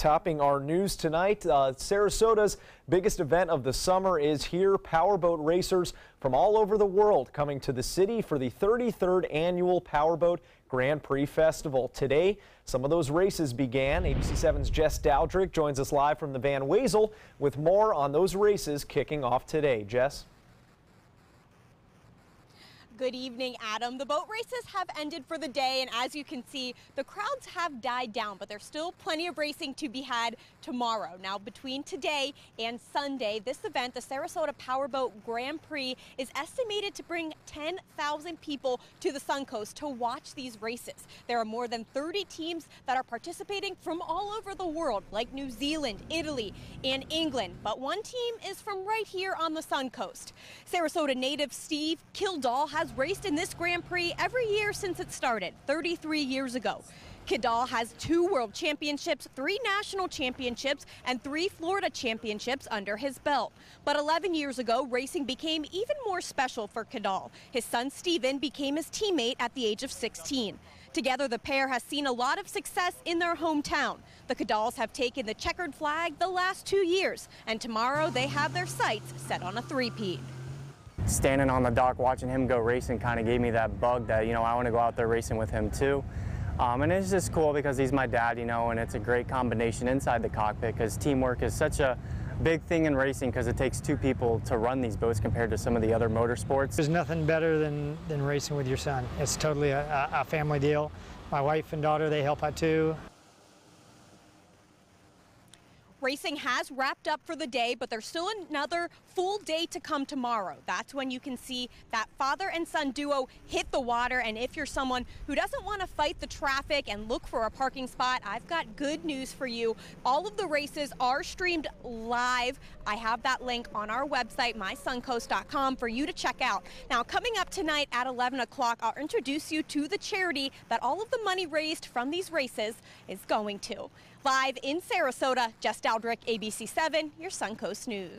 Topping our news tonight, uh, Sarasota's biggest event of the summer is here. Powerboat racers from all over the world coming to the city for the 33rd annual Powerboat Grand Prix Festival. Today, some of those races began. ABC7's Jess Dowdrick joins us live from the Van Wezel with more on those races kicking off today. Jess? Good evening, Adam. The boat races have ended for the day, and as you can see, the crowds have died down, but there's still plenty of racing to be had tomorrow. Now, between today and Sunday, this event, the Sarasota Powerboat Grand Prix, is estimated to bring 10,000 people to the Suncoast to watch these races. There are more than 30 teams that are participating from all over the world, like New Zealand, Italy, and England. But one team is from right here on the Suncoast. Sarasota native Steve Kildahl has raced in this Grand Prix every year since it started 33 years ago. Kildahl has two world championships, three national championships, and three Florida championships under his belt. But 11 years ago, racing became even more special for Kildahl. His son Steven became his teammate at the age of 16. Together, the pair has seen a lot of success in their hometown. The Kildahls have taken the checkered flag the last two years, and tomorrow they have their sights set on a three-peat standing on the dock watching him go racing kind of gave me that bug that, you know, I want to go out there racing with him too. Um, and it's just cool because he's my dad, you know, and it's a great combination inside the cockpit because teamwork is such a big thing in racing because it takes two people to run these boats compared to some of the other motorsports. There's nothing better than, than racing with your son. It's totally a, a family deal. My wife and daughter, they help out too. Racing has wrapped up for the day, but there's still another full day to come tomorrow. That's when you can see that father and son duo hit the water. And if you're someone who doesn't want to fight the traffic and look for a parking spot, I've got good news for you. All of the races are streamed live. I have that link on our website, mysuncoast.com, for you to check out. Now, coming up tonight at 11 o'clock, I'll introduce you to the charity that all of the money raised from these races is going to. Live in Sarasota, Jess Dowdrick, ABC7, your Suncoast News.